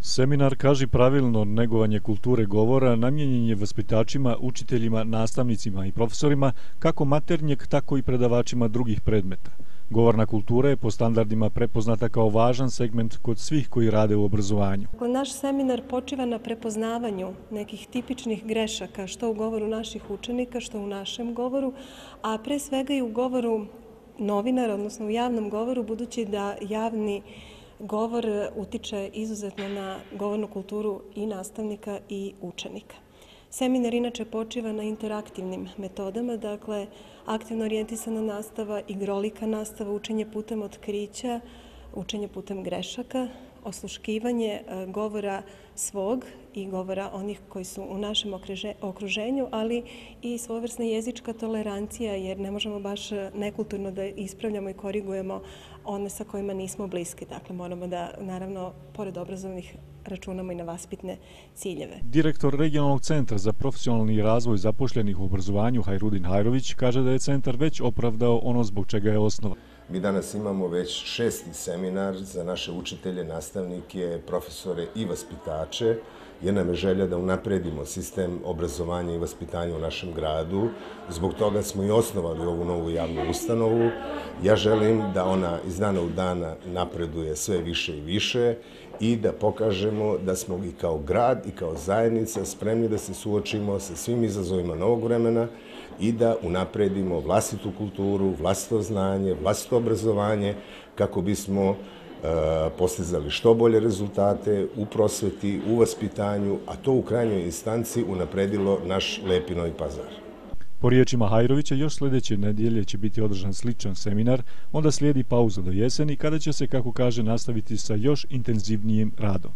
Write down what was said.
Seminar kaži pravilno negovanje kulture govora namjenjen je vaspitačima, učiteljima, nastavnicima i profesorima kako maternjeg, tako i predavačima drugih predmeta. Govorna kultura je po standardima prepoznata kao važan segment kod svih koji rade u obrazovanju. Dakle, naš seminar počiva na prepoznavanju nekih tipičnih grešaka što u govoru naših učenika, što u našem govoru, a pre svega i u govoru novinara, odnosno u javnom govoru, budući da javni govor utiče izuzetno na govornu kulturu i nastavnika i učenika. Seminar inače počiva na interaktivnim metodama, dakle aktivno orijentisana nastava, igrolika nastava, učenje putem otkrića, učenje putem grešaka, osluškivanje e, govora svog i govora onih koji su u našem okruženju, ali i svojevrsna jezička tolerancija, jer ne možemo baš e, nekulturno da ispravljamo i korigujemo one sa kojima nismo bliski. Dakle, moramo da, naravno, pored obrazovnih računamo i na vaspitne ciljeve. Direktor Regionalnog centra za profesionalni razvoj zapošljenih u obrazovanju Hajrudin Hajrović kaže da je centar već opravdao ono zbog čega je osnovan. Mi danas imamo već šesti seminar za naše učitelje, nastavnike, profesore i vaspitače. Je nam je želja da unapredimo sistem obrazovanja i vaspitanja u našem gradu. Zbog toga smo i osnovali ovu novu javnu ustanovu. Ja želim da ona iz dana u dana napreduje sve više i više i da pokažemo da smo i kao grad i kao zajednica spremni da se suočimo sa svim izazovima novog vremena i da unapredimo vlastitu kulturu, vlastito znanje, vlastito obrazovanje kako bismo e, postizali što bolje rezultate u prosveti, u vaspitanju, a to u krajnjoj instanci unapredilo naš lepi novi pazar. Po riječima Hajrovića, još sljedeće nedjelje će biti održan sličan seminar, onda slijedi pauza do jeseni kada će se, kako kaže, nastaviti sa još intenzivnijim radom.